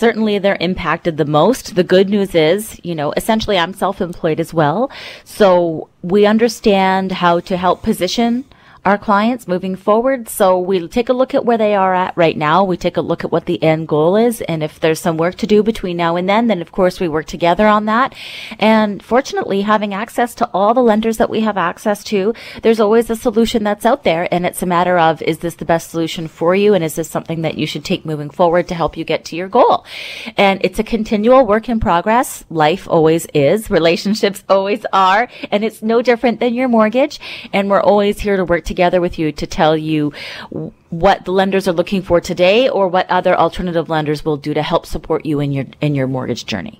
certainly they're impacted the most. The good news is, you know, essentially I'm self-employed as well. So we understand how to help position our clients moving forward. So we take a look at where they are at right now. We take a look at what the end goal is. And if there's some work to do between now and then, then of course we work together on that. And fortunately, having access to all the lenders that we have access to, there's always a solution that's out there. And it's a matter of, is this the best solution for you? And is this something that you should take moving forward to help you get to your goal? And it's a continual work in progress. Life always is. Relationships always are. And it's no different than your mortgage. And we're always here to work together with you to tell you what the lenders are looking for today or what other alternative lenders will do to help support you in your in your mortgage journey.